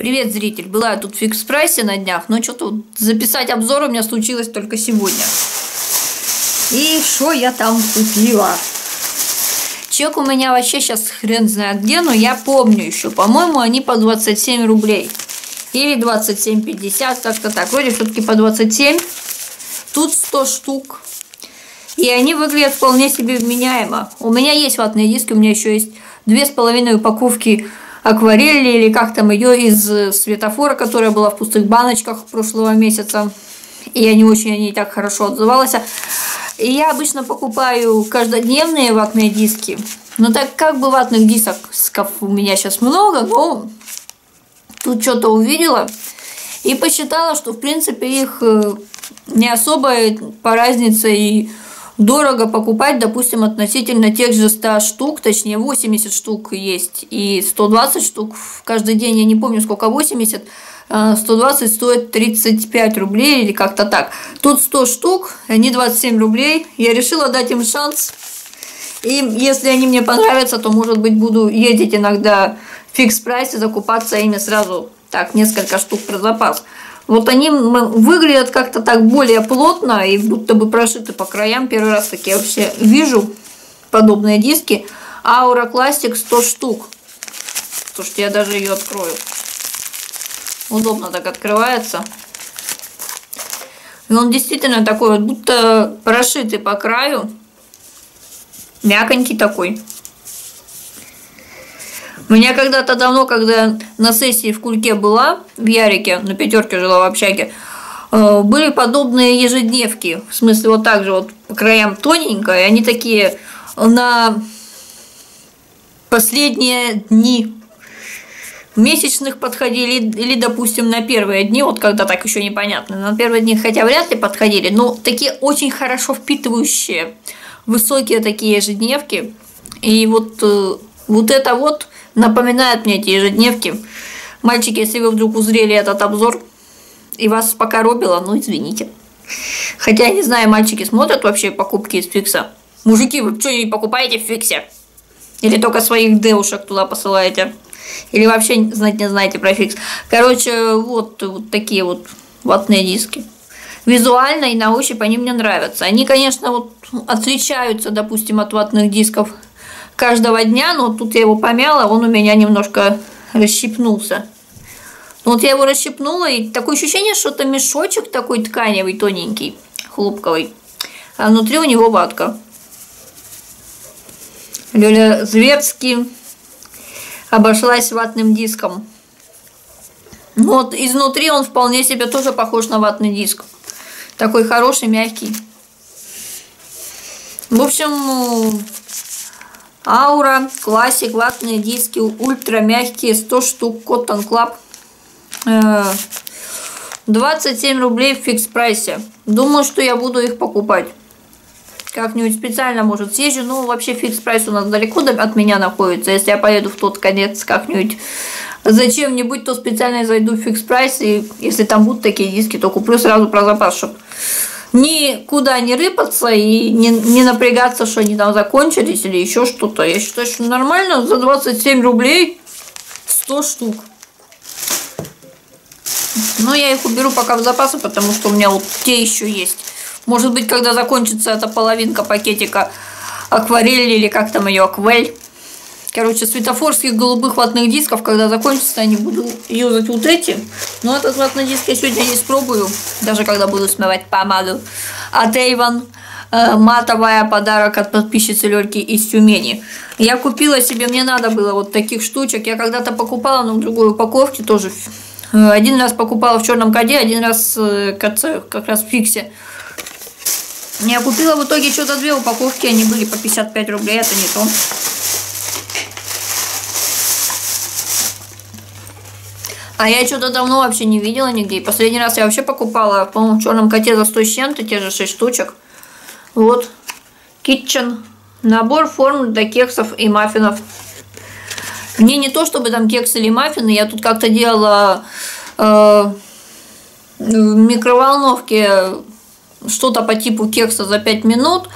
Привет, зритель. Была я тут в фикс прайсе на днях, но что-то записать обзор у меня случилось только сегодня. И что я там купила? Чек у меня вообще сейчас хрен знает где, но я помню еще. По-моему, они по 27 рублей. Или 27,50, как-то так. Вроде все-таки по 27. Тут 100 штук. И они выглядят вполне себе вменяемо. У меня есть ватные диски, у меня еще есть две с половиной упаковки акварели или как там ее из э, светофора, которая была в пустых баночках прошлого месяца. И я не очень о ней так хорошо отзывалась. И я обычно покупаю каждодневные ватные диски. Но так как бы ватных дисков у меня сейчас много, но тут что-то увидела и посчитала, что в принципе их э, не особо по разнице и дорого покупать, допустим, относительно тех же 100 штук, точнее 80 штук есть и 120 штук каждый день, я не помню сколько 80, 120 э, стоит 35 рублей или как-то так. Тут 100 штук, они 27 рублей, я решила дать им шанс. И если они мне понравятся, то, может быть, буду ездить иногда в фикс-прайсе, закупаться ими сразу так, несколько штук про запас. Вот они выглядят как-то так более плотно и будто бы прошиты по краям. Первый раз таки я вообще вижу подобные диски. Аура Classic 100 штук. Слушайте, я даже ее открою. Удобно так открывается. И он действительно такой, будто прошитый по краю. Мяконький такой. Меня когда-то давно, когда на сессии в Кульке была, в Ярике, на пятерке жила в общаге, э, были подобные ежедневки. В смысле, вот так же вот по краям тоненько, и они такие на последние дни месячных подходили, или, допустим, на первые дни, вот когда так еще непонятно, на первые дни, хотя вряд ли подходили, но такие очень хорошо впитывающие, высокие такие ежедневки. И вот, э, вот это вот напоминает мне эти ежедневки. Мальчики, если вы вдруг узрели этот обзор и вас покоробило, ну извините. Хотя я не знаю, мальчики смотрят вообще покупки из фикса. Мужики, вы что не покупаете в фиксе? Или только своих девушек туда посылаете? Или вообще знать не знаете про фикс? Короче, вот, вот такие вот ватные диски. Визуально и на ощупь они мне нравятся. Они, конечно, вот отличаются, допустим, от ватных дисков каждого дня, но тут я его помяла, он у меня немножко расщипнулся. Ну, вот я его расщипнула, и такое ощущение, что это мешочек такой тканевый, тоненький, хлопковый. А внутри у него ватка. Лёля Зверский обошлась ватным диском. Вот изнутри он вполне себе тоже похож на ватный диск. Такой хороший, мягкий. В общем, Aura, Classic, ватные диски, ультра мягкие, 100 штук, Cotton Club. 27 э, рублей в Fix Price е. Думаю, что я буду их покупать. Как-нибудь специально, может, съезжу. Ну, вообще Fix Price у нас далеко от меня находится. Если я поеду в тот конец как-нибудь зачем-нибудь, то специально зайду в фикс прайс. И если там будут такие диски, то куплю сразу про запас, чтобы никуда не рыпаться и не, не напрягаться, что они там закончились или еще что-то. Я считаю, что нормально за 27 рублей 100 штук. Но я их уберу пока в запасы, потому что у меня вот те еще есть. Может быть, когда закончится эта половинка пакетика акварель или как там ее, аквель, Короче, светофорских голубых ватных дисков, когда закончится, не буду юзать вот эти. Но этот ватный диск я сегодня не испробую, даже когда буду смывать помаду. От Avon э, матовая подарок от подписчицы Лёльки из Тюмени. Я купила себе, мне надо было вот таких штучек. Я когда-то покупала, но в другой упаковке тоже. Э, один раз покупала в черном коде, один раз э, как раз в фиксе. Я купила в итоге что-то две упаковки, они были по 55 рублей, это не то. А я что-то давно вообще не видела нигде. И последний раз я вообще покупала, по-моему, в черном коте за 100 с чем-то, те же 6 штучек. Вот. Kitchen. Набор форм для кексов и маффинов. Мне не то, чтобы там кексы или маффины. Я тут как-то делала э, в микроволновке что-то по типу кекса за 5 минут.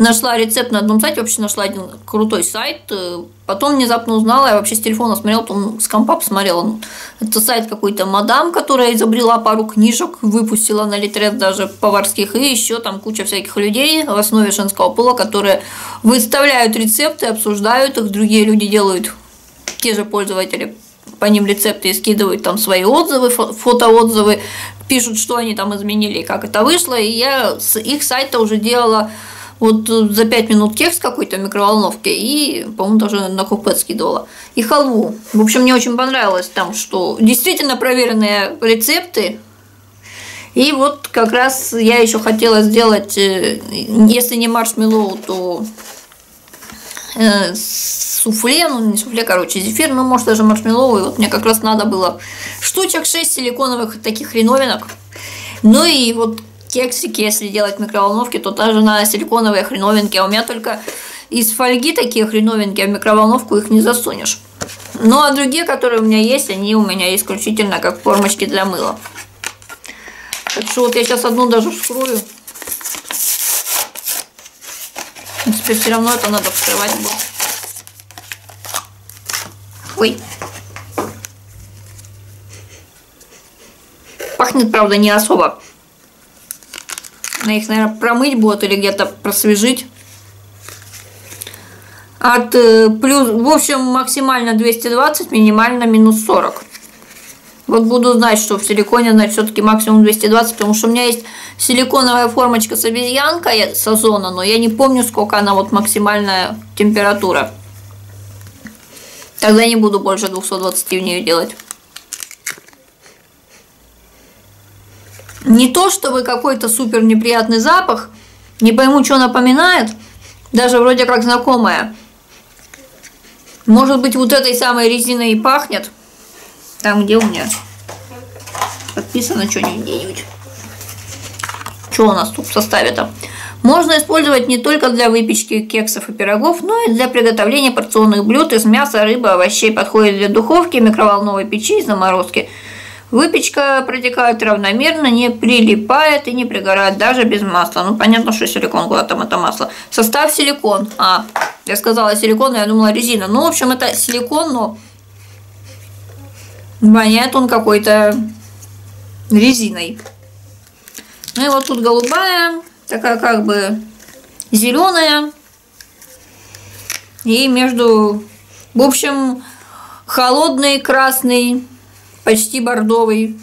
Нашла рецепт на одном сайте, вообще нашла один крутой сайт. Э, потом внезапно узнала, я вообще с телефона смотрела, потом с компа посмотрела. Это сайт какой-то мадам, которая изобрела пару книжек, выпустила на Литрес даже поварских, и еще там куча всяких людей в основе женского пола, которые выставляют рецепты, обсуждают их, другие люди делают, те же пользователи по ним рецепты и скидывают там свои отзывы, фотоотзывы, пишут, что они там изменили, как это вышло, и я с их сайта уже делала вот за 5 минут кекс какой-то в микроволновке и, по-моему, даже на купе скидывала. И халву. В общем, мне очень понравилось там, что действительно проверенные рецепты. И вот как раз я еще хотела сделать, э, если не маршмеллоу, то э, суфле, ну не суфле, короче, зефир, ну может даже маршмеллоу, и вот мне как раз надо было штучек 6 силиконовых таких хреновинок. Ну и вот кексики, если делать в микроволновке, то тоже на силиконовые хреновинки, а у меня только из фольги такие хреновинки, а в микроволновку их не засунешь. Ну а другие, которые у меня есть, они у меня исключительно как формочки для мыла. Так что вот я сейчас одну даже вскрою. В принципе, все равно это надо вскрывать будет. Ой. Пахнет, правда, не особо. На их, наверное, промыть будет или где-то просвежить. От э, плюс, в общем, максимально 220, минимально минус 40. Вот буду знать, что в силиконе, значит, все-таки максимум 220, потому что у меня есть силиконовая формочка с обезьянкой с озона, но я не помню, сколько она вот максимальная температура. Тогда не буду больше 220 в нее делать. Не то, чтобы какой-то супер неприятный запах, не пойму, что напоминает, даже вроде как знакомая. Может быть, вот этой самой резиной и пахнет. Там, где у меня подписано что-нибудь где-нибудь. Что у нас тут в составе-то? Можно использовать не только для выпечки кексов и пирогов, но и для приготовления порционных блюд из мяса, рыбы, овощей. Подходит для духовки, микроволновой печи и заморозки. Выпечка протекает равномерно, не прилипает и не пригорает даже без масла. Ну, понятно, что силикон, куда там это масло. Состав силикон. А, я сказала силикон, я думала резина. Ну, в общем, это силикон, но воняет он какой-то резиной. Ну и вот тут голубая, такая как бы зеленая. И между, в общем, холодный красный, почти бордовый,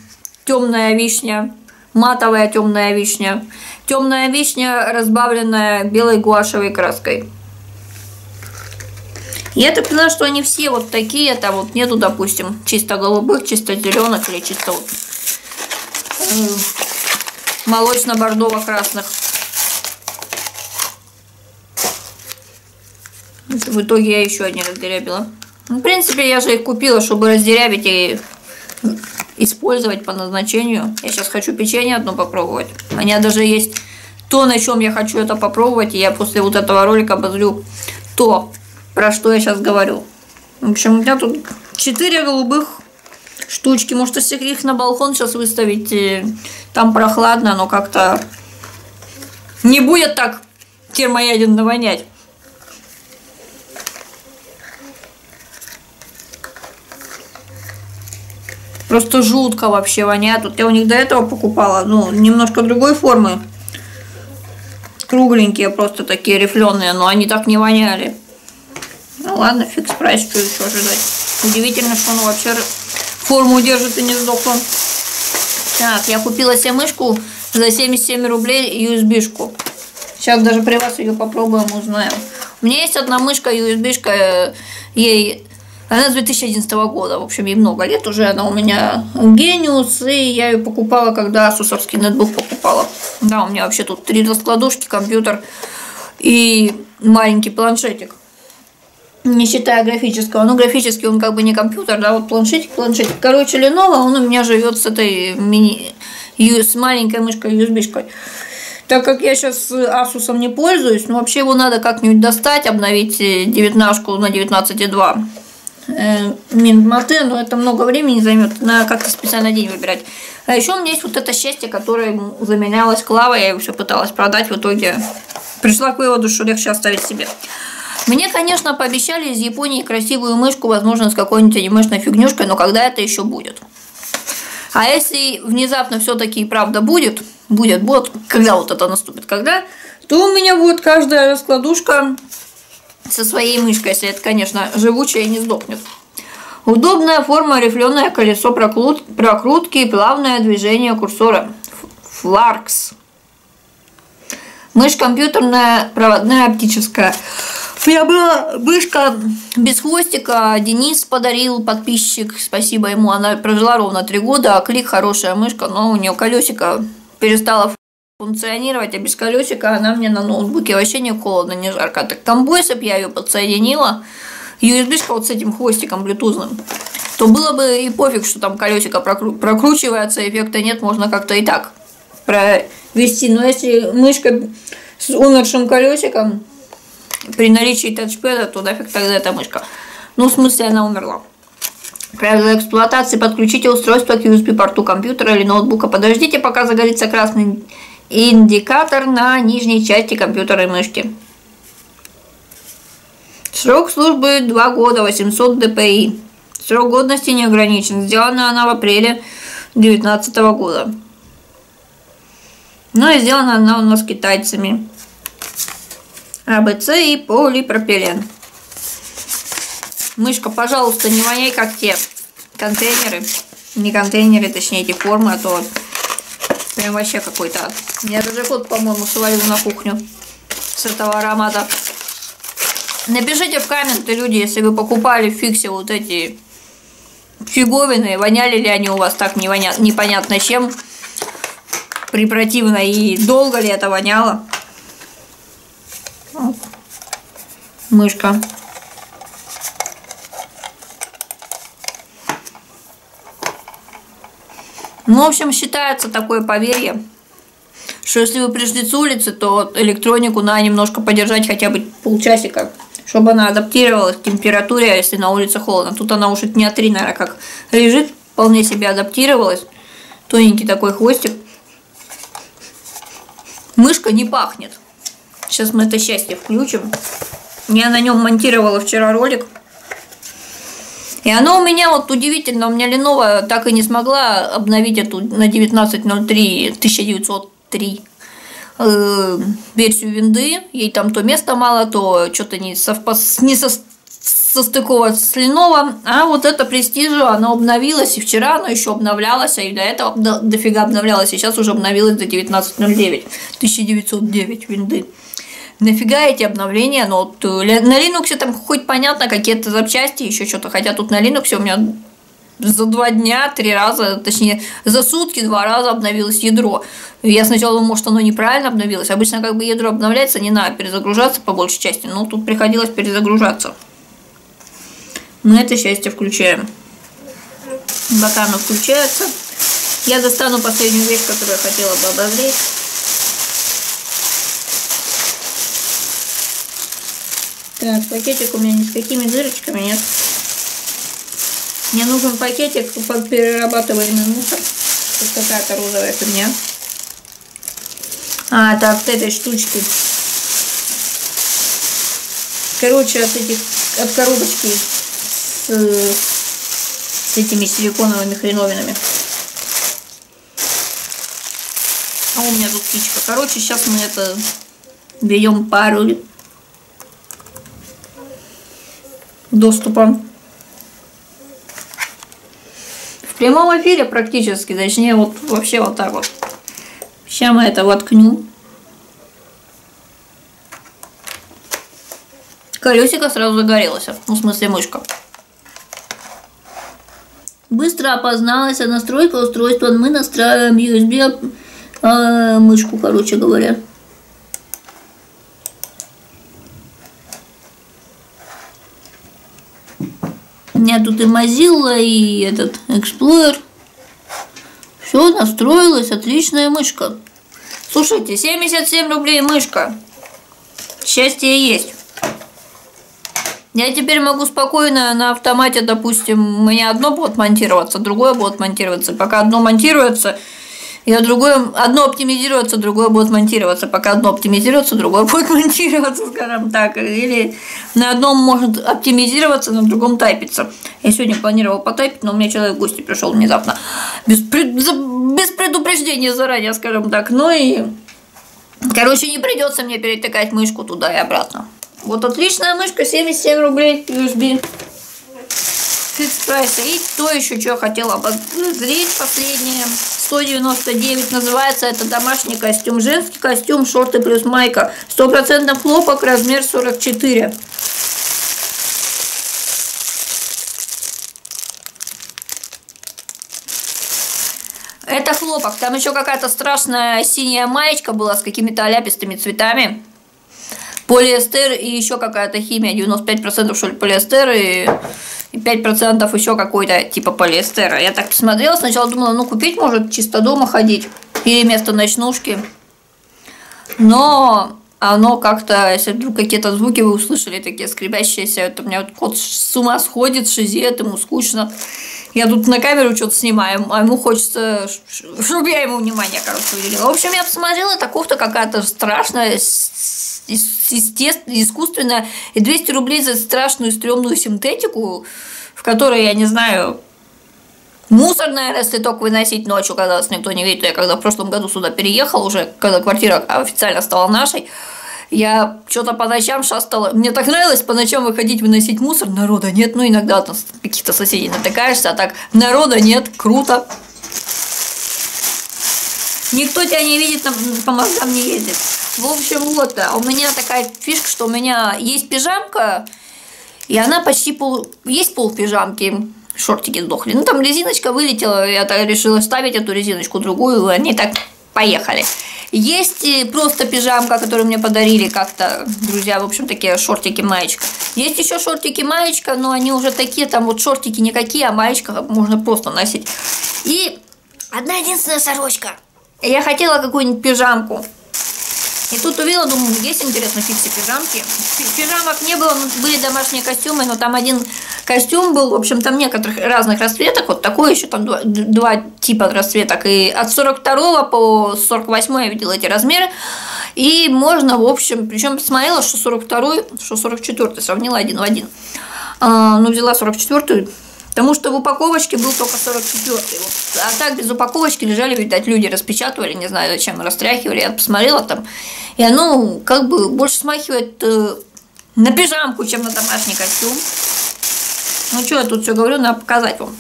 темная вишня, матовая темная вишня, темная вишня, разбавленная белой гуашевой краской. Я так поняла, что они все вот такие, это вот нету, допустим, чисто голубых, чисто зеленых или чисто вот э, молочно-бордово-красных. В итоге я еще одни раздерябила. Ну, в принципе, я же их купила, чтобы раздерябить и использовать по назначению. Я сейчас хочу печенье одно попробовать. У меня даже есть то, на чем я хочу это попробовать. И я после вот этого ролика обозрю то, про что я сейчас говорю. В общем, у меня тут 4 голубых штучки. Может, если их на балкон сейчас выставить, там прохладно, но как-то не будет так термоядерно вонять. Просто жутко вообще воняет. Вот я у них до этого покупала, ну, немножко другой формы. Кругленькие, просто такие рифленые, но они так не воняли. Ну ладно, фикс прайс, что еще ожидать. Удивительно, что он вообще форму держит и не сдохла. Так, я купила себе мышку за 77 рублей USB-шку. Сейчас даже при вас ее попробуем, узнаем. У меня есть одна мышка USB-шка, э, ей она с 2011 года, в общем, ей много лет уже, она у меня гениус, и я ее покупала, когда асусовский нетбук покупала. Да, у меня вообще тут три раскладушки, компьютер и маленький планшетик. Не считая графического. Ну, графический он как бы не компьютер, да, вот планшетик, планшетик. Короче, Lenovo, он у меня живет с этой мини, с маленькой мышкой USB-шкой. Так как я сейчас Asus не пользуюсь, ну, вообще его надо как-нибудь достать, обновить девятнашку на 19.2 э, Минматы, но это много времени займет, надо как-то специально день выбирать. А еще у меня есть вот это счастье, которое заменялось клавой, я его все пыталась продать, в итоге пришла к выводу, что легче оставить себе. Мне, конечно, пообещали из Японии красивую мышку, возможно, с какой-нибудь анимешной фигнюшкой, но когда это еще будет? А если внезапно все-таки и правда будет, будет, будет, когда вот это наступит, когда, то у меня будет каждая раскладушка со своей мышкой, если это, конечно, живучая и не сдохнет. Удобная форма, рифленое колесо прокрутки и плавное движение курсора. Фларкс. Мышь компьютерная, проводная, оптическая. Меня была мышка без хвостика, Денис подарил подписчик, спасибо ему, она прожила ровно три года, а клик хорошая мышка, но у нее колесико перестало функционировать, а без колесика она мне на ноутбуке вообще не холодно, не жарко. Так там бой, если бы я ее подсоединила, USB вот с этим хвостиком блютузным, то было бы и пофиг, что там колесико прокру прокручивается, эффекта нет, можно как-то и так провести. Но если мышка с умершим колесиком, при наличии тачпеда, то нафиг тогда эта мышка. Ну, в смысле, она умерла. Правила эксплуатации. Подключите устройство к USB-порту компьютера или ноутбука. Подождите, пока загорится красный индикатор на нижней части компьютера и мышки. Срок службы 2 года, 800 dpi. Срок годности не ограничен. Сделана она в апреле 2019 года. Ну и сделана она у нас китайцами. АБЦ и полипропилен. Мышка, пожалуйста, не воняй, как те контейнеры. Не контейнеры, точнее, эти формы, а то прям вообще какой-то. Меня даже кот, по-моему, свалил на кухню с этого аромата. Напишите в комменты, люди, если вы покупали в вот эти фиговины, воняли ли они у вас так непонятно чем, препротивно и долго ли это воняло. Мышка. Ну, в общем, считается такое поверье, что если вы пришли с улицы, то электронику надо немножко подержать хотя бы полчасика, чтобы она адаптировалась к температуре, а если на улице холодно. Тут она уже дня три, наверное, как лежит, вполне себе адаптировалась. Тоненький такой хвостик. Мышка не пахнет. Сейчас мы это счастье включим. Я на нем монтировала вчера ролик. И оно у меня вот удивительно, у меня Lenovo так и не смогла обновить эту на 19.03 1903 э, версию винды. Ей там то места мало, то что-то не, совпас, не со, состыковывать с Lenovo. А вот это Prestige, оно обновилось, и вчера оно еще обновлялось, а и до этого дофига обновлялось, и сейчас уже обновилось до 19.09 1909 винды нафига эти обновления, но вот э, на Linux там хоть понятно какие-то запчасти, еще что-то, хотя тут на Linux у меня за два дня три раза, точнее, за сутки два раза обновилось ядро. Я сначала думала, может, оно неправильно обновилось. Обычно как бы ядро обновляется, не надо перезагружаться по большей части, но тут приходилось перезагружаться. Мы это счастье включаем. Оно включается, я достану последнюю вещь, которую я хотела бы обозреть. Так, пакетик у меня ни с какими дырочками нет. Мне нужен пакетик под перерабатываемый мусор. Тут какая-то розовая фигня. А, это от этой штучки. Короче, от этих, от коробочки с, с этими силиконовыми хреновинами. А у меня тут птичка. Короче, сейчас мы это берем пару доступа. В прямом эфире практически, точнее вот вообще вот так вот. Сейчас мы это воткнем. Колесико сразу загорелось, ну в смысле мышка. Быстро опозналась, а настройка устройства мы настраиваем USB э, мышку, короче говоря. Меня тут и Mozilla, и этот Explorer. Все настроилось, отличная мышка. Слушайте, 77 рублей мышка. Счастье есть. Я теперь могу спокойно на автомате, допустим, у меня одно будет монтироваться, другое будет монтироваться. Пока одно монтируется, и другое, одно оптимизируется, другое будет монтироваться. Пока одно оптимизируется, другое будет монтироваться, скажем так. Или на одном может оптимизироваться, на другом тайпиться. Я сегодня планировала потайпить, но у меня человек в гости пришел внезапно. Без, без предупреждения заранее, скажем так. Ну и Короче, не придется мне перетыкать мышку туда и обратно. Вот отличная мышка, 77 рублей USB. Фикс прайс. И то еще, что я хотела обозреть последнее. 199 называется это домашний костюм. Женский костюм, шорты плюс майка. Стопроцентно хлопок, размер 44. Это хлопок. Там еще какая-то страшная синяя маечка была с какими-то оляпистыми цветами. Полиэстер и еще какая-то химия. 95% что ли полиэстер и 5% еще какой-то типа полиэстера. Я так посмотрела, сначала думала, ну купить может чисто дома ходить. Или вместо ночнушки. Но оно как-то, если вдруг какие-то звуки вы услышали, такие скребящиеся, это у меня вот кот с ума сходит, шизет, ему скучно. Я тут на камеру что-то снимаю, а ему хочется, чтобы я ему внимание, короче, уделила. В общем, я посмотрела, эта кофта какая-то страшная, искусственная, и 200 рублей за страшную стрёмную синтетику, в которой, я не знаю, Мусор, наверное, если только выносить ночью, когда вас никто не видит. Я когда в прошлом году сюда переехал уже, когда квартира официально стала нашей, я что-то по ночам шастала. Мне так нравилось по ночам выходить, выносить мусор. Народа нет. Ну, иногда там каких-то соседей натыкаешься, а так народа нет. Круто. Никто тебя не видит, по мозгам не ездит. В общем, вот, а у меня такая фишка, что у меня есть пижамка, и она почти пол... Есть пол пижамки, шортики сдохли. Ну, там резиночка вылетела, я так решила ставить эту резиночку другую, и они так поехали. Есть просто пижамка, которую мне подарили как-то друзья, в общем, такие шортики маечка. Есть еще шортики маечка, но они уже такие, там вот шортики никакие, а маечка можно просто носить. И одна единственная сорочка. Я хотела какую-нибудь пижамку. И тут увидела, думаю, есть интересно фикси пижамки. Пижамок не было, были домашние костюмы, но там один костюм был, в общем, там некоторых разных расцветок, вот такой еще там два, два типа расцветок, и от 42 по 48 я видела эти размеры, и можно, в общем, причем посмотрела, что 42 что 44 сравнила один в один. А, ну, взяла 44 Потому что в упаковочке был только 44 вот. А так без упаковочки лежали, видать, люди распечатывали, не знаю зачем, растряхивали. Я посмотрела там, и оно как бы больше смахивает э, на пижамку, чем на домашний костюм. Ну что я тут все говорю, надо показать вам.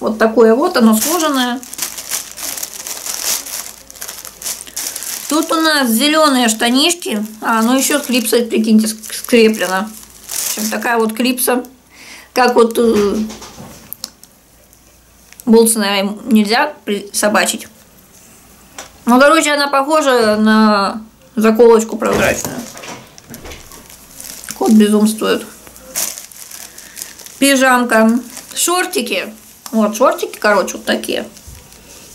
Вот такое вот, оно сложенное. Тут у нас зеленые штанишки, а, ну еще клипса, прикиньте, скреплена. В общем, такая вот клипса как вот э, болтсы, наверное, нельзя собачить. Ну, короче, она похожа на заколочку прозрачную. Кот безумствует. Пижамка. Шортики. Вот, шортики, короче, вот такие.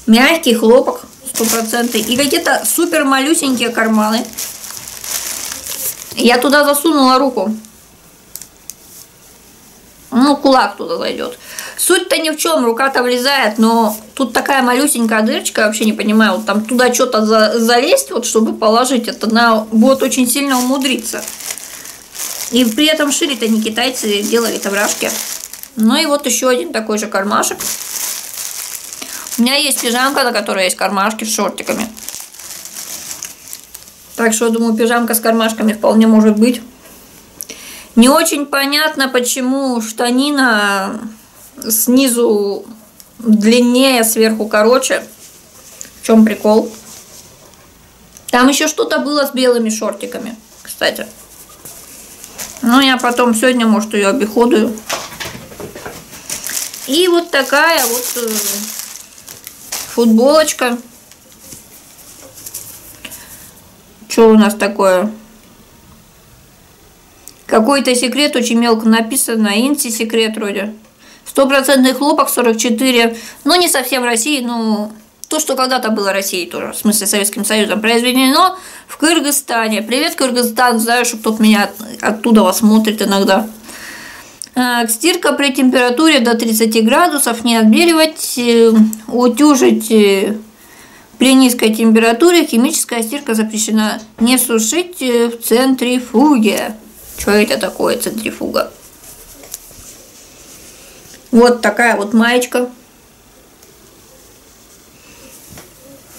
Мягкий хлопок, стопроцентный. И какие-то супер малюсенькие карманы. Я туда засунула руку ну, кулак туда зайдет. Суть-то ни в чем, рука-то влезает, но тут такая малюсенькая дырочка, вообще не понимаю, вот там туда что-то за, залезть, вот чтобы положить, это она будет очень сильно умудриться. И при этом шили-то не китайцы, делали это в рашке. Ну и вот еще один такой же кармашек. У меня есть пижамка, на которой есть кармашки с шортиками. Так что, думаю, пижамка с кармашками вполне может быть. Не очень понятно, почему штанина снизу длиннее, сверху короче. В чем прикол? Там еще что-то было с белыми шортиками, кстати. Ну, я потом сегодня, может, ее обиходую. И вот такая вот э, футболочка. Что у нас такое? Какой-то секрет очень мелко написано, инти секрет вроде. Стопроцентный хлопок 44, ну не совсем России, ну то, что когда-то было Россией тоже, в смысле Советским Союзом, произведено в Кыргызстане. Привет, Кыргызстан, знаю, что кто-то меня оттуда вас смотрит иногда. А, стирка при температуре до 30 градусов, не отбеливать, э, утюжить э, при низкой температуре химическая стирка запрещена. Не сушить э, в центрифуге. Что это такое центрифуга? Вот такая вот маечка.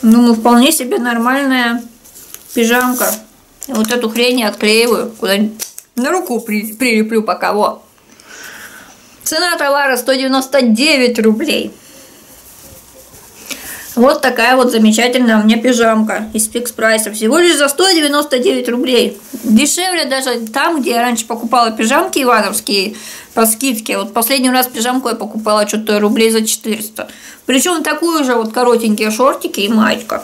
Ну, вполне себе нормальная пижамка. Вот эту хрень я отклеиваю куда-нибудь на руку при, прилеплю пока, вот. Цена товара 199 рублей. Вот такая вот замечательная у меня пижамка из фикс прайса. Всего лишь за 199 рублей. Дешевле даже там, где я раньше покупала пижамки ивановские по скидке. Вот последний раз пижамку я покупала что-то рублей за 400. Причем такую же вот коротенькие шортики и маечка.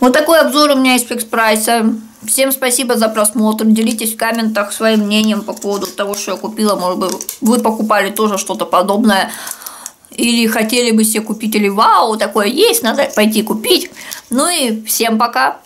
Вот такой обзор у меня из фикс прайса. Всем спасибо за просмотр. Делитесь в комментах своим мнением по поводу того, что я купила. Может быть, вы покупали тоже что-то подобное. Или хотели бы себе купить, или вау, такое есть, надо пойти купить. Ну и всем пока.